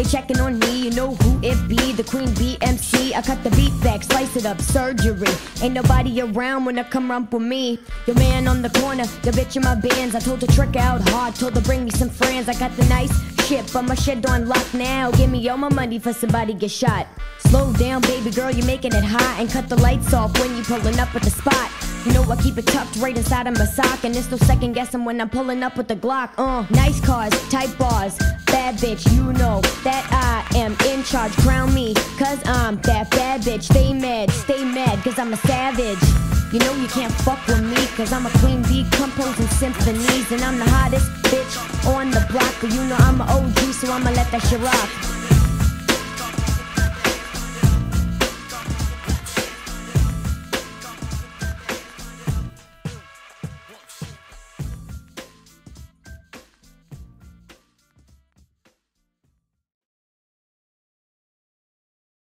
They checking on me, you know who it be, the queen BMC. I cut the beat back, slice it up, surgery. Ain't nobody around when I come rump with me. Your man on the corner, your bitch in my bands. I told her trick out hard, told her bring me some friends. I got the nice shit, but my shit on lock now. Give me all my money for somebody get shot. Slow down, baby girl, you're making it hot. And cut the lights off when you pulling up at the spot. You know I keep it tucked right inside of my sock, and it's no second guessing when I'm pulling up with the Glock. Uh, nice cars, tight bars, bad bitch. You know that I am in charge. Crown me, cause I'm that bad bitch. Stay mad, stay mad, cause I'm a savage. You know you can't fuck with me, cause I'm a queen bee composing symphonies, and I'm the hottest bitch on the block. But you know I'm a OG, so I'ma let that shit rock.